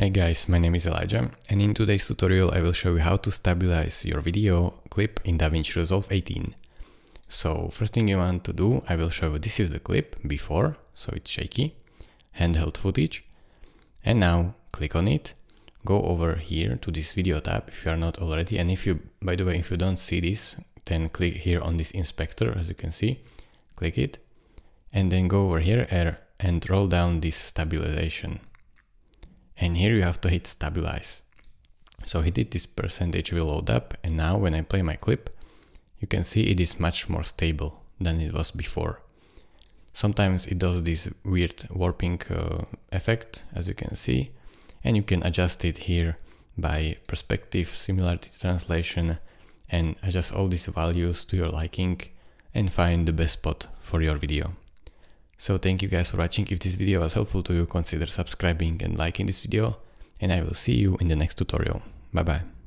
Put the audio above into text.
Hey guys, my name is Elijah and in today's tutorial I will show you how to stabilize your video clip in DaVinci Resolve 18. So first thing you want to do, I will show you this is the clip before, so it's shaky, handheld footage. And now click on it, go over here to this video tab if you are not already and if you, by the way, if you don't see this, then click here on this inspector as you can see, click it and then go over here and roll down this stabilization and here you have to hit stabilize. So hit it, this percentage will load up and now when I play my clip, you can see it is much more stable than it was before. Sometimes it does this weird warping uh, effect, as you can see, and you can adjust it here by perspective, similarity translation, and adjust all these values to your liking and find the best spot for your video. So thank you guys for watching. If this video was helpful to you, consider subscribing and liking this video and I will see you in the next tutorial. Bye bye.